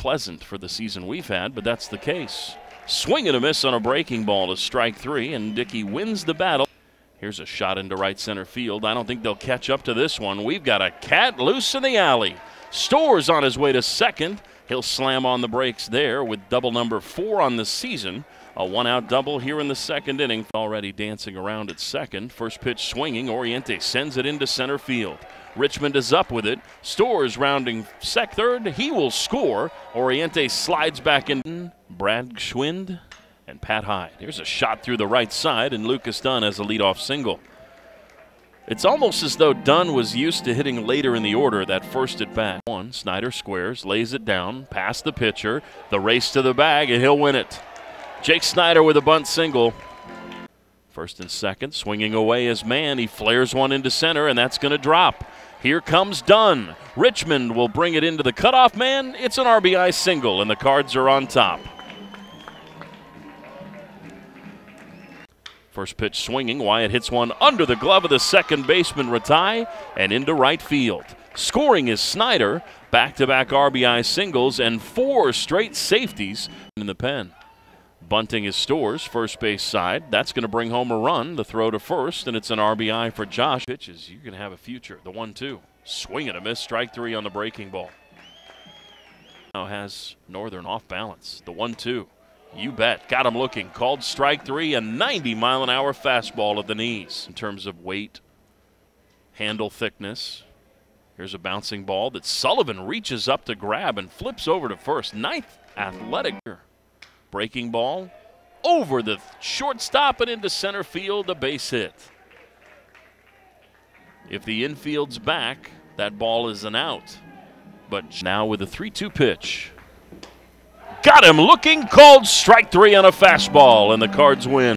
pleasant for the season we've had, but that's the case. Swing and a miss on a breaking ball to strike three, and Dickey wins the battle. Here's a shot into right center field. I don't think they'll catch up to this one. We've got a cat loose in the alley. Stowers on his way to second. He'll slam on the brakes there with double number four on the season. A one out double here in the second inning. Already dancing around at second. First pitch swinging. Oriente sends it into center field. Richmond is up with it. Stowers rounding sec third. He will score. Oriente slides back in. Brad Schwind and Pat Hyde. Here's a shot through the right side, and Lucas Dunn has a leadoff single. It's almost as though Dunn was used to hitting later in the order that first at bat. One, Snyder squares, lays it down, past the pitcher, the race to the bag, and he'll win it. Jake Snyder with a bunt single. First and second, swinging away his man. He flares one into center, and that's going to drop. Here comes Dunn. Richmond will bring it into the cutoff man. It's an RBI single, and the cards are on top. First pitch swinging. Wyatt hits one under the glove of the second baseman, Ratai, and into right field. Scoring is Snyder. Back to back RBI singles and four straight safeties in the pen. Bunting is Stowers, first base side. That's going to bring home a run. The throw to first, and it's an RBI for Josh. Pitches, going to have a future. The one two. Swing and a miss. Strike three on the breaking ball. Now has Northern off balance. The one two. You bet. Got him looking. Called strike three, a 90 mile an hour fastball at the knees in terms of weight, handle thickness. Here's a bouncing ball that Sullivan reaches up to grab and flips over to first. Ninth athletic. Breaking ball over the shortstop and into center field, a base hit. If the infield's back, that ball is an out. But now with a 3 2 pitch. Got him looking, called strike three on a fastball, and the Cards win.